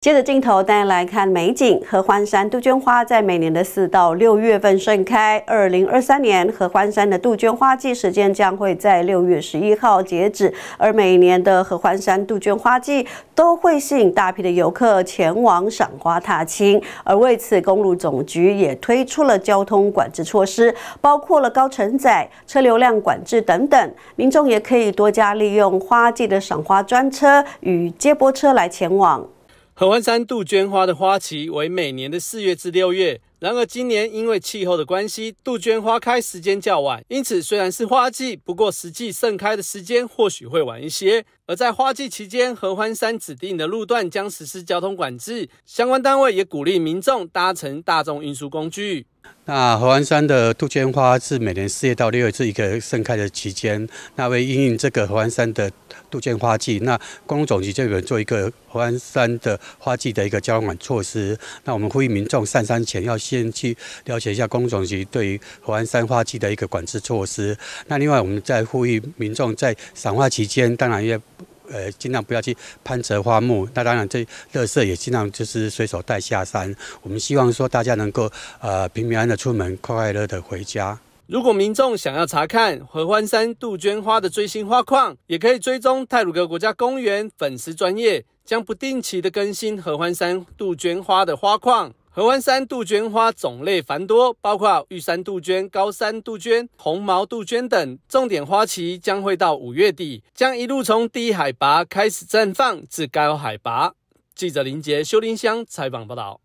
接着镜头，大家来看美景。合欢山杜鹃花在每年的四到六月份盛开。二零二三年合欢山的杜鹃花季时间将会在六月十一号截止，而每年的合欢山杜鹃花季都会吸引大批的游客前往赏花踏青。而为此，公路总局也推出了交通管制措施，包括了高承载、车流量管制等等。民众也可以多加利用花季的赏花专车与接驳车来前往。合欢山杜鹃花的花期为每年的四月至六月，然而今年因为气候的关系，杜鹃花开时间较晚，因此虽然是花季，不过实际盛开的时间或许会晚一些。而在花季期间，合欢山指定的路段将实施交通管制，相关单位也鼓励民众搭乘大众运输工具。那合欢山的杜鹃花是每年四月到六月是一个盛开的期间。那为应应这个合欢山的杜鹃花季，那公路总局就有做一个合欢山的花季的一个交管措施。那我们呼吁民众上山前要先去了解一下公路总局对于合欢山花季的一个管制措施。那另外，我们在呼吁民众在赏花期间，当然也。呃，尽量不要去攀折花木。那当然，这垃圾也尽量就是随手带下山。我们希望说大家能够呃平平安的出门，快快乐乐的回家。如果民众想要查看合欢山杜鹃花的最新花况，也可以追踪泰鲁格国家公园粉丝专业，将不定期的更新合欢山杜鹃花的花况。合欢山杜鹃花种类繁多，包括玉山杜鹃、高山杜鹃、红毛杜鹃等。重点花期将会到五月底，将一路从低海拔开始绽放至高海拔。记者林杰、修林香采访报道。